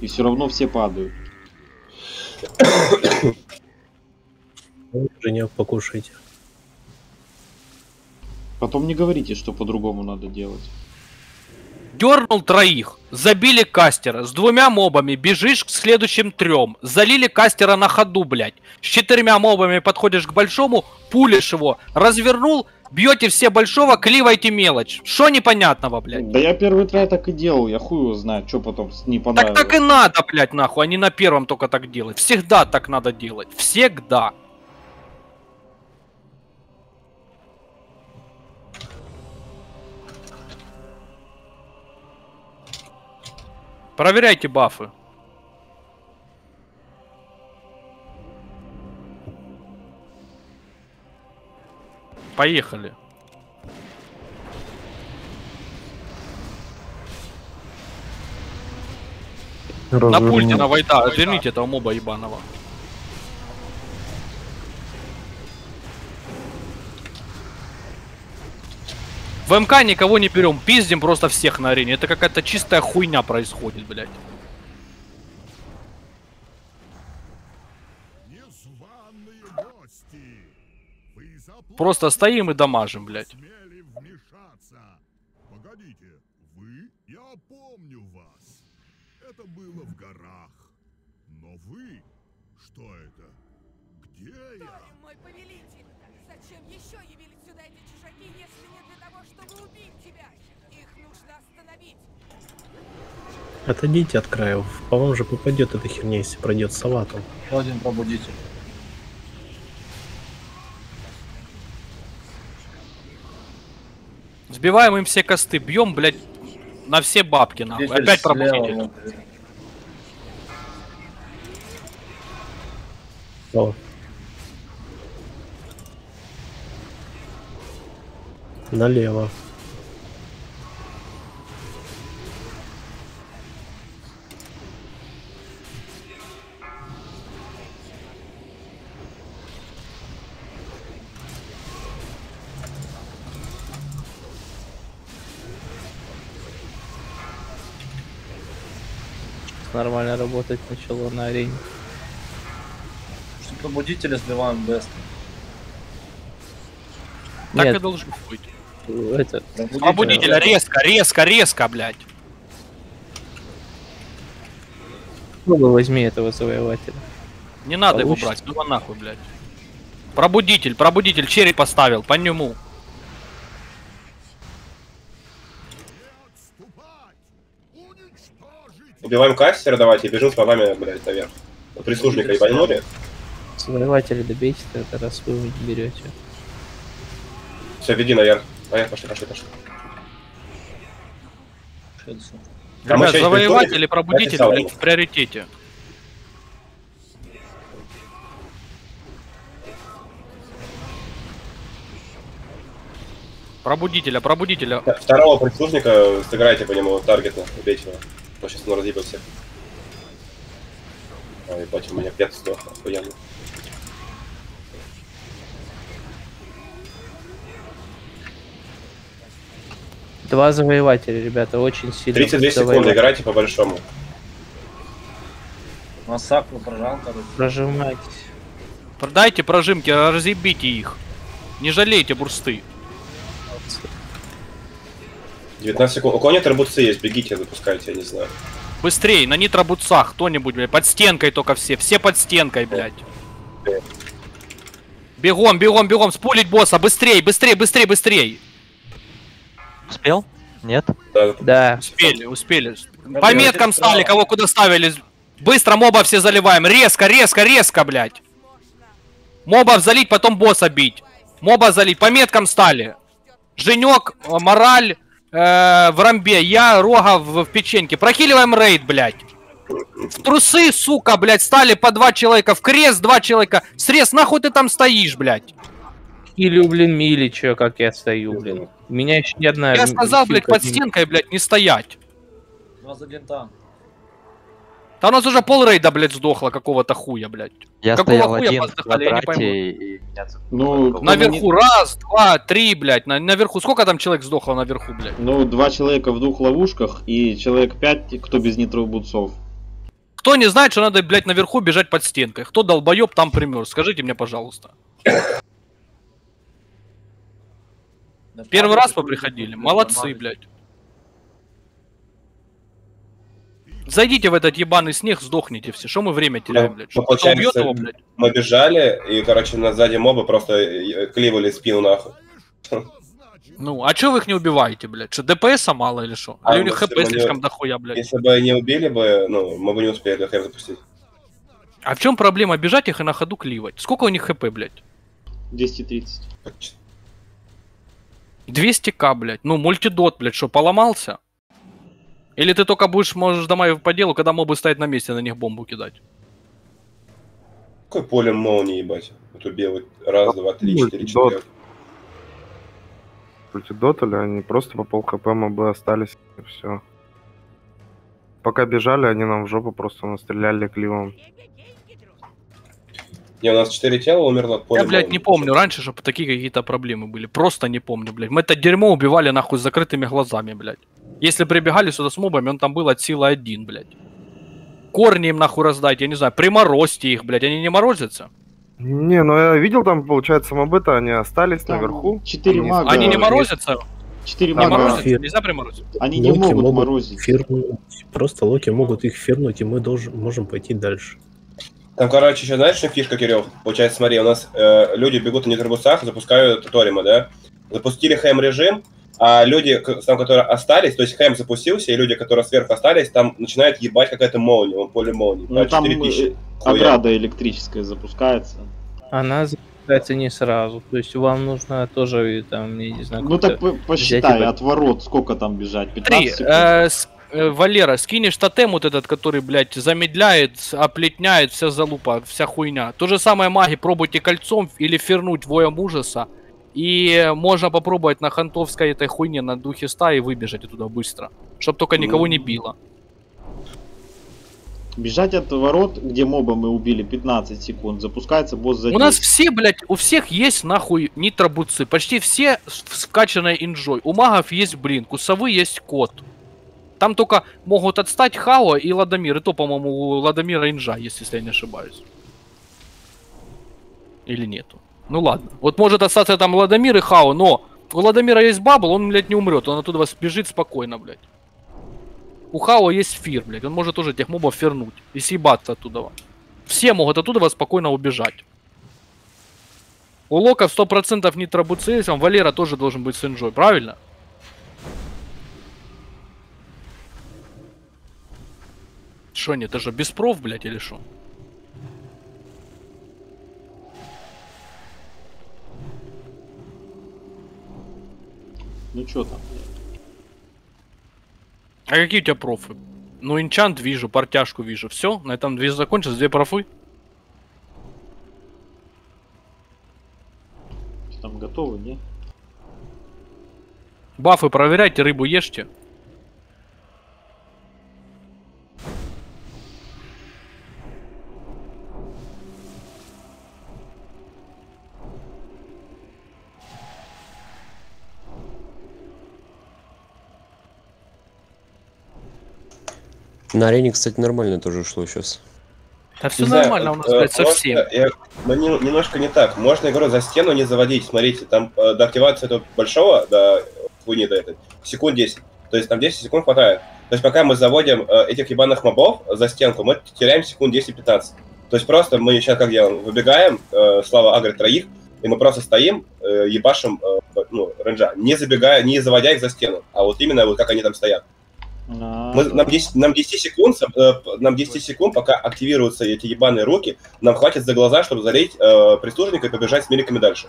И все равно все падают. Женек, покушайте. Потом не говорите, что по-другому надо делать. Дернул троих, забили кастера, с двумя мобами бежишь к следующим трем, залили кастера на ходу, блядь. С четырьмя мобами подходишь к большому, пулишь его, развернул, бьете все большого, кливайте мелочь. Что непонятного, блядь? Да я первый трай так и делал, я хуй его знает, что потом не Так понравилось. так и надо, блядь, нахуй, а не на первом только так делать. Всегда так надо делать. Всегда. Проверяйте бафы. Поехали. На Развернуть. пульте на Вайта, разверните этого моба ебаного. В МК никого не берем, пиздим просто всех на арене. Это какая-то чистая хуйня происходит, блядь. Просто стоим и дамажим, блядь. смели вмешаться. Погодите, вы? Я помню вас. Это было в горах. Но вы? Что это? Отойдите от краев. По вам же попадет эта херня, если пройдет салатом. Один пробудитель. Сбиваем им все косты, бьем, блядь, на все бабки, нахуй. Пробудитель Опять пробудитель. О. Налево. Нормально работать начало на арене. Что пробудители сбиваем бест. Так Нет. и должно быть. Это... Пробудителя резко, резко, резко, блядь. Попробуй возьми этого завоевателя. Не надо его Получится. брать, ну его нахуй, блядь. Пробудитель, пробудитель, череп поставил, по нему. Убиваем кастера, давайте, и бежим с вами, блядь, наверх. Прислужника ебанули. Завоевателя добейте тогда, раз вы его не берете. Все, веди наверх. Наверх, пошли, пошли, пошли. Ребят, еще есть завоеватель прислужник. и пробудитель, блядь, в приоритете. Пробудителя, пробудителя. Так, Второго прислужника сыграйте по нему таргетно, убейте его. Он сейчас он разъебет всех. А, ебать, у меня пет сдох, охуенно. Два завоевателя, ребята, очень сильно. 32 секунды, играйте по большому. Массакру прожал, короче. Прожимайтесь. Продайте прожимки, разъебите их. Не жалейте бурсты. 19 секунд. У кого нет рабуцы есть, бегите, запускайте, я не знаю. Быстрей, на нитробуцах кто-нибудь, блядь. Под стенкой только все. Все под стенкой, блядь. Бегом, бегом, бегом, спулить босса. Быстрей, быстрей, быстрей, быстрей. Успел? Нет? Да. Да. Успели, успели. По меткам стали, кого куда ставили. Быстро моба все заливаем. Резко, резко, резко, блядь. Мобов залить, потом босса бить. Моба залить. По меткам стали. Женек, э, мораль, э, в рамбе. Я, рога в, в печеньке. Прохиливаем рейд, блядь. В трусы, сука, блядь, стали по два человека. В крест два человека. Срез, нахуй ты там стоишь, блядь? Или, блин, мили, чё, как я стою, блин. У меня еще ни одна... Я сказал, блядь, под стенкой, блядь, не стоять. У нас один там. Да у нас уже пол рейда, блядь, сдохло какого-то хуя, блядь. Я Какого стоял хуя один в поздыхали, я не пойму. и. Ну, Наверху раз, два, три, блядь. На, наверху. Сколько там человек сдохло наверху, блядь? Ну, два человека в двух ловушках и человек пять, кто без нитробуцов. Кто не знает, что надо, блядь, наверху бежать под стенкой? Кто долбоеб там примерз? Скажите мне, пожалуйста. Первый раз поприходили. Молодцы, блядь. Зайдите в этот ебаный снег, сдохните все. Что мы время теряем, блядь? Ну, Что, кто убьет получается, его, блядь? мы бежали, и, короче, на сзади моба просто э, кливали спину нахуй. Ну, а чё вы их не убиваете, блядь? Что, ДПСа мало или что? А, Или у них ну, хп слишком дохуя, блядь? Если бы не убили бы, ну, мы бы не успели хэр запустить. А в чем проблема? Бежать их и на ходу кливать. Сколько у них хп, блядь? 230. 200к, блядь. Ну, мультидот, блядь, что, поломался? Или ты только будешь, можешь домой по делу, когда мобы стоят на месте, на них бомбу кидать? Какой поле молнии, ебать? Вот вот раз, два, три, четыре, дот. четыре. Мультидотали, они просто по пол хп мобы остались, и все. Пока бежали, они нам в жопу просто настреляли кливом. Не, у нас четыре тела умерло от поля Я, блядь, не помню раньше, чтобы такие какие-то проблемы были. Просто не помню, блядь. Мы это дерьмо убивали нахуй с закрытыми глазами, блядь. Если прибегали сюда с мобами, он там был от силы один, блядь. Корни им нахуй раздать, я не знаю, приморозьте их, блядь, они не морозятся? Не, ну я видел там, получается, мобы-то они остались наверху. Четыре мага. Они не морозятся? Четыре Не мага. морозятся? Фир. Нельзя приморозить? Они не Локи могут могут морозить. фирнуть. Просто локи могут их фирнуть, и мы должен, можем пойти дальше. Там, короче, еще знаешь, что фишка, Кирилл? Получается, смотри, у нас э, люди бегут на нитробусах, запускают Торима, да? Запустили хэм-режим, а люди, там, которые остались, то есть хэм запустился, и люди, которые сверху остались, там начинает ебать какая-то молния, он поле молнии. Ну там 4000. э, ограда электрическая запускается. Она запускается не сразу. То есть вам нужно тоже, и там, я не знаю, Ну так посчитай, от ворот сколько там бежать? 15 Смотри, секунд. э, с- э, Валера, скинешь тотем вот этот, который, блядь, замедляет, оплетняет, вся залупа, вся хуйня. То же самое маги, пробуйте кольцом или фернуть воем ужаса. И можно попробовать на хантовской этой хуйне на духе стаи выбежать оттуда быстро. Чтоб только никого не било. Бежать от ворот, где моба мы убили 15 секунд, запускается босс за У нас 10. все, блядь, у всех есть нахуй нитробуцы. Почти все с вкачанной инжой. У магов есть блин, у совы есть кот. Там только могут отстать Хао и Ладомир. И то, по-моему, у Ладомира инжа, если я не ошибаюсь. Или нету. Ну ладно. Вот может остаться там Ладомир и Хао, но у Ладомира есть бабл, он, блядь, не умрет. Он оттуда вас бежит спокойно, блядь. У Хао есть фир, блядь. Он может тоже тех мобов фернуть и съебаться оттуда. Все могут оттуда вас спокойно убежать. У Лока 100% нитробуцилисом, Валера тоже должен быть с инжой, правильно? Что нет, это же без проф, блядь, или что? Ну чё там? А какие у тебя профы? Ну, инчант вижу, портяшку вижу. Все, на этом две закончилось, две профы. Там готовы, не? Бафы проверяйте, рыбу ешьте. На арене, кстати, нормально тоже шло сейчас. Да все Не знаю, нормально у нас, э, блядь, совсем. я- ну, не- немножко не так. Можно игру за стену не заводить. Смотрите, там э, до активации этого большого, до хуйни до этой, секунд 10. То есть там 10 секунд хватает. То есть пока мы заводим э, этих ебаных мобов за стенку, мы теряем секунд 10-15. То есть просто мы сейчас как делаем? Выбегаем, э, Слава агрит троих, и мы просто стоим, э, ебашим э, ну, ренджа, не забегая, не заводя их за стену, а вот именно вот как они там стоят. Мы, нам, 10, нам 10 секунд, э, нам 10 секунд, пока активируются эти ебаные руки, нам хватит за глаза, чтобы залить э, прислужника и побежать с миликами дальше.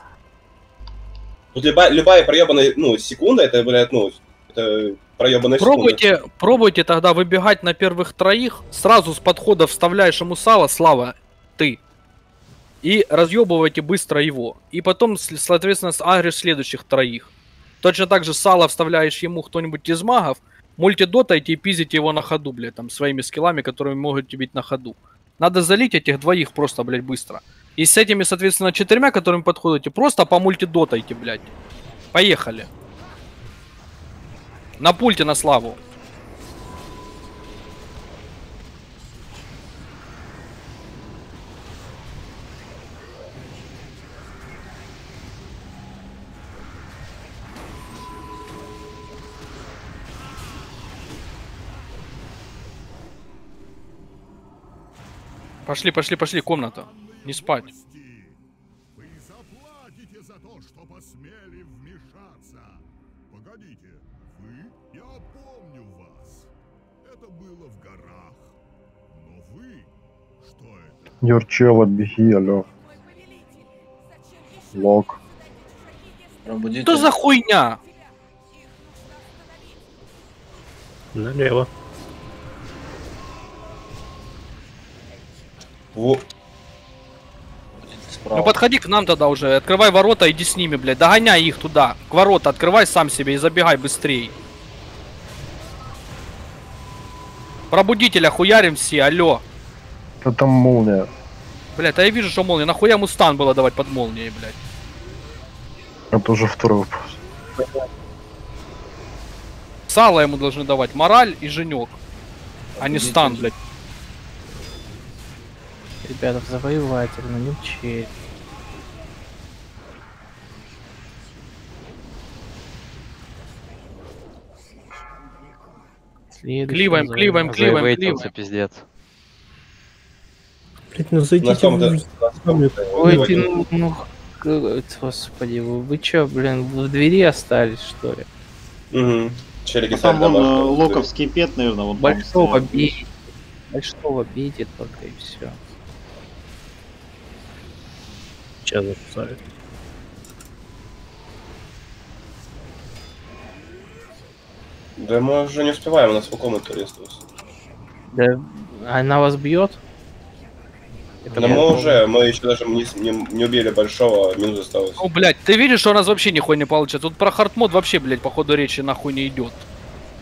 Тут любая, любая проебанная, ну, секунда, это, блядь, ну, это проебанная секунда. Пробуйте, пробуйте тогда выбегать на первых троих, сразу с подхода вставляешь ему сало, Слава, ты. И разъебывайте быстро его. И потом, с- соответственно, агришь следующих троих. Точно так же сало вставляешь ему кто-нибудь из магов, мультидотайте и пиздите его на ходу, блядь, там, своими скиллами, которые могут тебе на ходу. Надо залить этих двоих просто, блядь, быстро. И с этими, соответственно, четырьмя, которыми подходите, просто по мультидотайте, блядь. Поехали. На пульте на славу. Пошли, пошли, пошли, комната. Не спать. Вы заплатите за то, что посмели вмешаться. Погодите, вы? Я помню вас. Это было в горах. Но вы? Что это? Юрчел, отбеги, алло. Лок. Что за хуйня? Налево. Во. Ну подходи к нам тогда уже, открывай ворота, иди с ними, блядь, догоняй их туда. К ворота открывай сам себе и забегай быстрей. Пробудителя хуярим все, алло. Да там молния. Блядь, а я вижу, что молния. Нахуя ему стан было давать под молнией, блядь. Это уже второй вопрос. Сало ему должны давать, мораль и женек. А не стан, блядь. Ребята, завоеватель, ну не мчи. Следующий Кливаем, кливаем, кливаем, кливаем. пиздец. Блять, ну зайдите в... Ой, ты, ну, ну, господи, вы, вы чё, блин, в двери остались, что ли? Угу. Челики Там сами вон локовский пет, наверное, вон там Большого бейте. Большого бейте только и все. Сейчас запускаю. Да мы уже не успеваем, у нас по комнате осталось. Да, она вас бьет? Но мы уже, мы еще даже не, не, не убили большого, минус осталось. Ну, блядь, ты видишь, что у нас вообще нихуя не получается. Тут про hard mode вообще, блядь, по ходу речи нахуй не идет.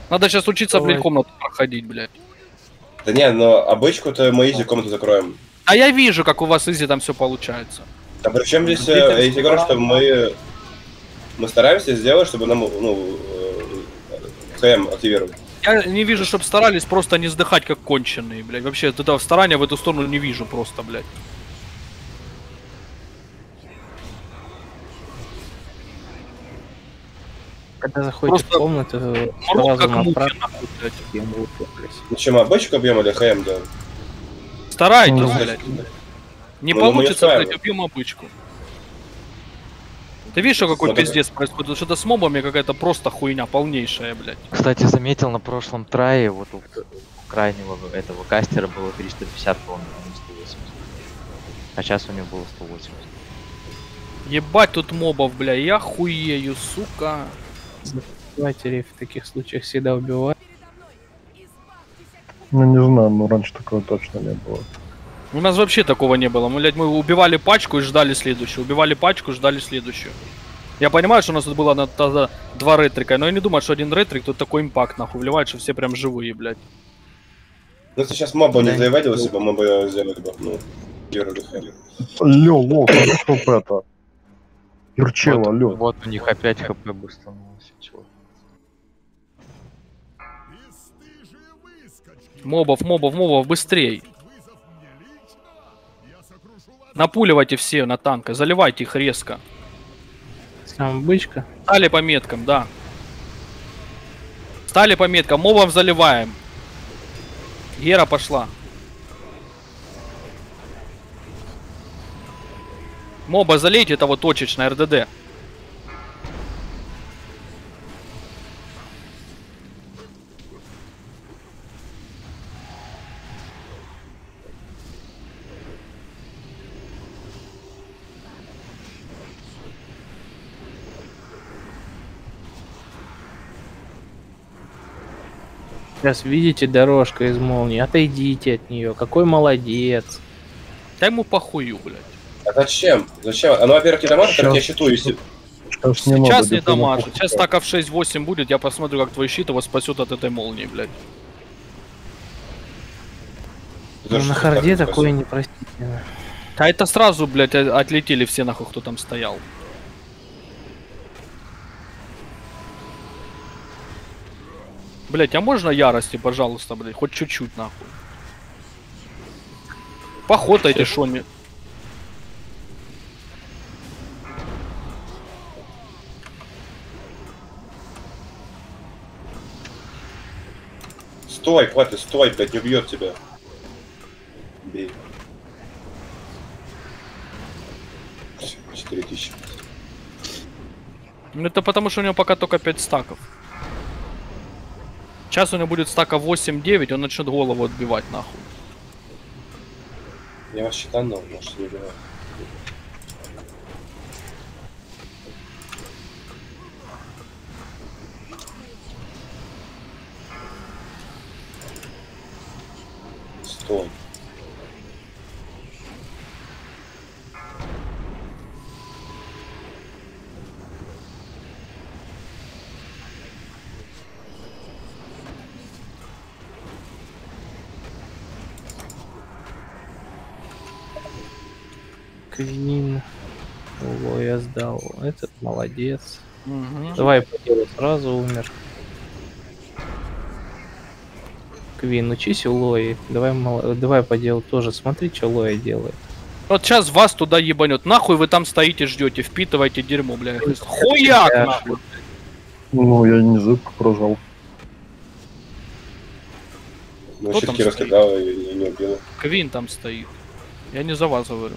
Надо сейчас учиться, блядь, Давай. комнату проходить, блядь. Да не, но обычку-то мы easy комнату закроем. А я вижу, как у вас easy там все получается. А при чем здесь, ты я тебе говорю, что мы, мы стараемся сделать, чтобы нам, ну, э, КМ активировать. Я не вижу, чтобы старались просто не сдыхать как конченые, блядь. Вообще, этого старания в эту сторону не вижу просто, блядь. Когда заходите Просто в комнату, сразу направо. Ну чем, обычку объем или ХМ делаем? Старайтесь, Ну, блядь. Не Ну, получится, блядь, убьем обычку. Ты видишь, что какой пиздец происходит? Что-то с мобами какая-то просто хуйня полнейшая, блядь. Кстати, заметил на прошлом трае, вот у, у крайнего этого кастера было 350, по-моему, а не 180. А сейчас у него было 180. Ебать тут мобов, бля, я хуею, сука. Давайте рейф в таких случаях всегда убивать. Ну не знаю, но раньше такого точно не было. У нас вообще такого не было. Мы, блядь, мы убивали пачку и ждали следующую. Убивали пачку, ждали следующую. Я понимаю, что у нас тут было на тогда два ретрика, но я не думаю, что один ретрик тут такой импакт нахуй вливает, что все прям живые, блядь. Ну если сейчас моба не Да. заводил себя, мы бы сделали бы, ну, Дехали. Лё, лох, чтоб это. Юрчела, вот, лё. вот у них опять хп бустанулось. Чего? Мобов, мобов, мобов, быстрей. Напуливайте все на танка, заливайте их резко. Сам бычка. Стали по меткам, да. Стали по меткам, мобов заливаем. Гера пошла. Моба залейте того точечно, РДД. Сейчас видите дорожка из молнии, отойдите от нее. Какой молодец. Да ему похую, блядь. А зачем? Зачем? Оно, во-первых, не дамажит, так я щитую, если... Сейчас Сейчас не дамажит. Сейчас стаков 6-8 будет, я посмотрю, как твой щит его спасет от этой молнии, блядь. Ну, на харде такое непростительно. А это сразу, блядь, отлетели все нахуй, кто там стоял. Блять, а можно ярости, пожалуйста, блядь, хоть чуть-чуть нахуй. Поход эти шоми. Стой, хватит, стой, блядь, не убьет тебя. Бей. Всё, 4000. Ну это потому, что у него пока только 5 стаков. Сейчас у него будет стака 8-9, он начнет голову отбивать нахуй. Я вас считанул, может не убивать. Стой. Квин. Ого, я сдал. Этот молодец. Мгм. Давай по делу сразу умер. Квин, учись у Лои. Давай, мало- давай по делу тоже. Смотри, что Лоя делает. Вот сейчас вас туда ебанет. Нахуй вы там стоите, ждете, впитываете дерьмо, бля. Хуяк нахуй. Ну, я не зыбку прожал. Ну, Кто там щитки стоит? раскидал и, не убил. Квин там стоит. Я не за вас говорю.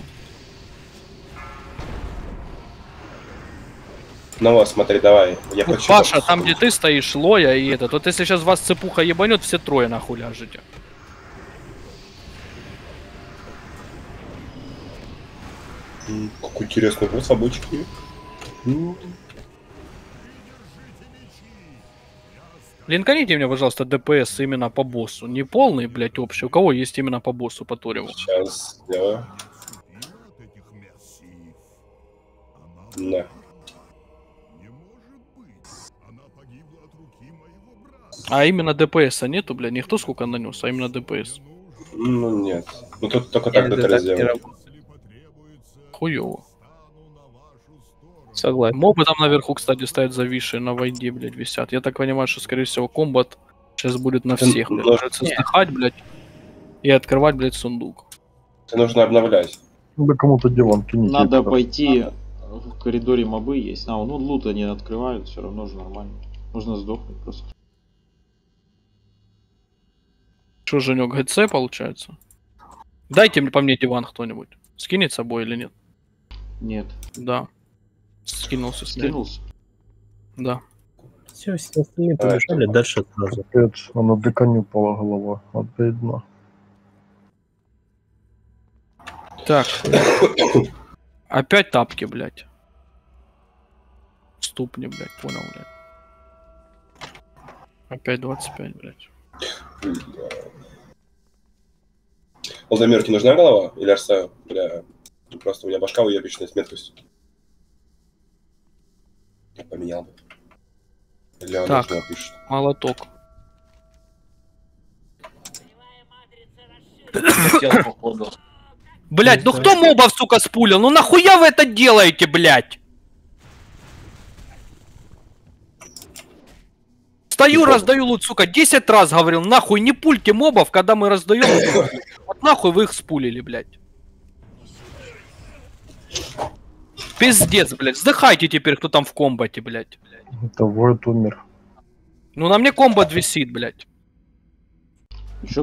Ну вот, смотри, давай. Я Вот, хочу... Паша, там где ты стоишь, Лоя и этот. Вот если сейчас вас цепуха ебанет, все трое нахуй ляжете. Какой интересный босс обычки. Линканите мне, пожалуйста, ДПС именно по боссу. Не полный, блядь, общий. У кого есть именно по боссу, по Тореву? Сейчас сделаю. Да. А именно ДПС нету, бля, никто сколько нанес, а именно ДПС. Ну нет. Ну тут только так не сделать. работает. Хуёво. Согласен. Мобы там наверху, кстати, стоят зависшие на войне, блядь, висят. Я так понимаю, что, скорее всего, комбат Сейчас будет на Ты всех, блядь. Придется вздыхать, блядь. И открывать, блядь, сундук. Это нужно обновлять. Да кому-то диван кините. Надо это. пойти в коридоре мобы есть. А, ну лут они открывают, все равно же нормально. Нужно сдохнуть просто. Что, Женек, ГЦ получается? Дайте мне по мне диван кто-нибудь. Скинет с собой или нет? Нет. Да. Скинулся. Скинулся? Да. Все, все остальные побежали дальше сразу. Капец, а на ДК не упала голова. Обидно. Так. Опять тапки, блядь. Ступни, блядь, понял, блядь. Опять 25, блядь. Алдамир, тебе нужна голова? Или оставил? Бля, просто у меня башка уебищная с меткостью. Я поменял бы. Или он Так, нужно пишет. молоток. Блять, ну кто мобов, сука, спулил? Ну нахуя вы это делаете, блять? Стою, раздаю лут, сука, 10 раз говорил, нахуй не пульте мобов, когда мы раздаем. лут. Вот нахуй вы их спулили, блять. Пиздец, блядь. Вздыхайте теперь, кто там в комбате, блядь. Это Войд умер. Ну на мне комбат висит, блядь. Еще.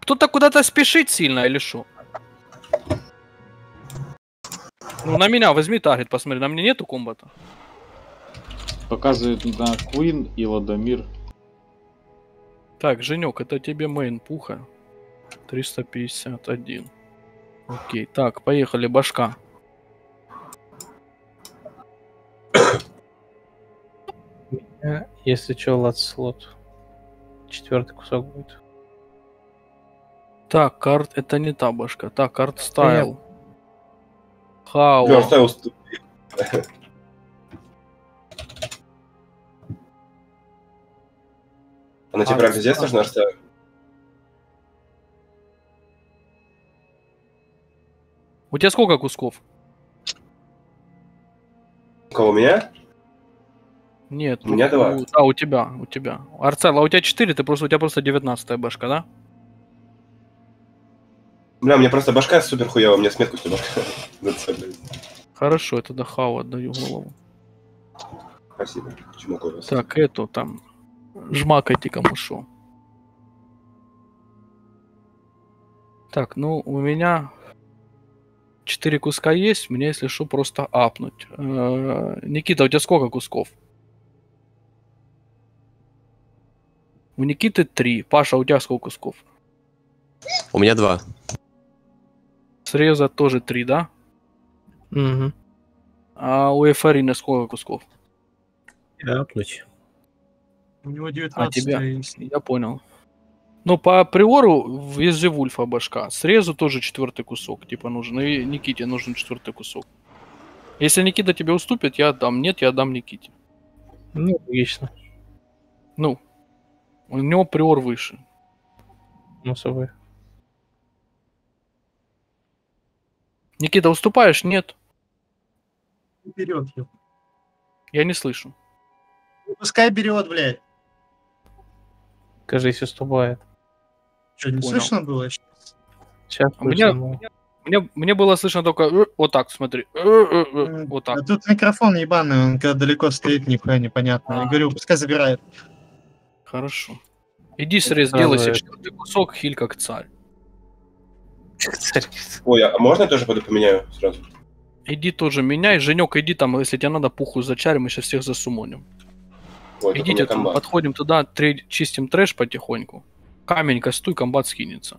Кто-то куда-то спешит сильно или что? Ну на меня возьми таргет, посмотри, на мне нету комбата. Показывает на Куин и Ладомир. Так, Женек, это тебе мейн пуха. 351. Окей, так, поехали, башка. Если что, лад слот. Четвертый кусок будет. Так, карт, это не та башка. Так, карт стайл. Хао. Бля, оставил ст- Она тебе А, прям пиздец а. нужна, оставил? У тебя сколько кусков? У кого, у меня? Нет. У меня два. у- Да, у тебя, у тебя. Арцел, а у тебя 4, ты просто, у тебя просто 19 башка, да? Бля, у меня просто башка супер хуёвая, у меня с меткостью башка. Хорошо, это до Хау отдаю голову. Спасибо. Чему вас? Так, эту там. Жмакайте кому шо. Так, ну у меня 4 куска есть, мне если что просто апнуть. Э, Никита, у тебя сколько кусков? У Никиты 3. Паша, у тебя сколько кусков? У меня два. Среза тоже 3, да? Угу. А у Эфарина сколько кусков? Апнуть. У него А 19 тебя? есть. Я понял. Ну, по априору есть же Вульфа башка. Срезу тоже четвертый кусок, типа нужен. И Никите нужен четвертый кусок. Если Никита тебе уступит, я отдам. Нет, я отдам Никите. Ну, логично. Ну, у него приор выше. Ну, собой. Никита, уступаешь? Нет. Берет его. Я не слышу. Пускай берет, блядь. Кажись, уступает. Что, не Понял. слышно было? Сейчас А Мне, мне, мне было слышно только «Э», вот так, смотри. «Э, э, э», Вот А так. тут микрофон ебаный, он когда далеко стоит, нихуя непонятно. Я говорю, пускай забирает. Хорошо. Иди срез, Сразу делай себе это. четвертый кусок, хиль как царь. Ой, а можно я тоже пойду поменяю сразу? Иди тоже меняй. Женек, иди там, если тебе надо, пуху зачарим, мы сейчас всех засумоним. Ой, Идите, там, подходим туда, чистим трэш потихоньку. Камень кастуй, комбат скинется.